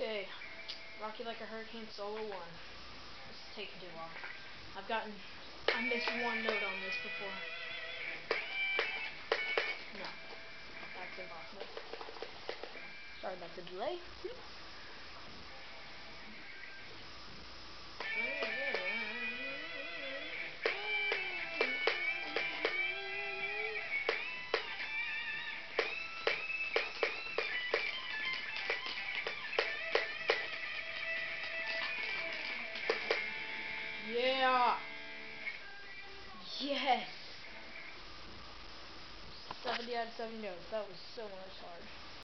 Okay, Rock You Like a Hurricane Solo 1. This is taking too long. I've gotten, I missed one note on this before. No, that's impossible. Sorry about the delay. Yeah! Yes! 70 out of 70 notes. That was so much hard.